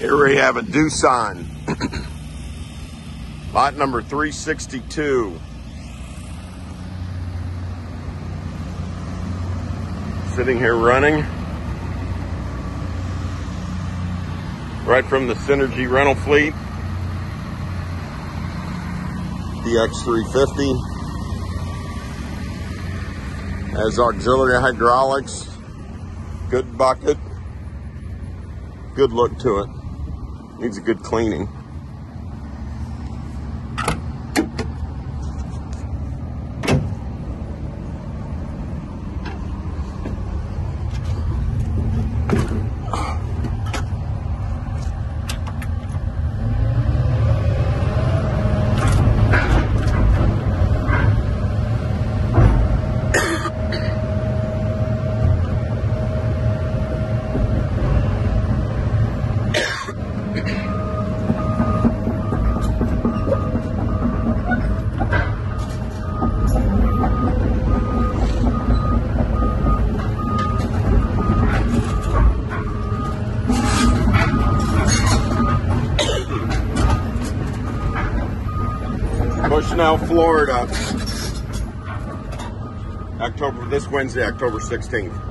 Here we have a Doosan. Lot number 362. Sitting here running. Right from the Synergy rental fleet. DX350. Has auxiliary hydraulics. Good bucket. Good look to it. Needs a good cleaning. Bushnell, Florida. October this Wednesday, October 16th.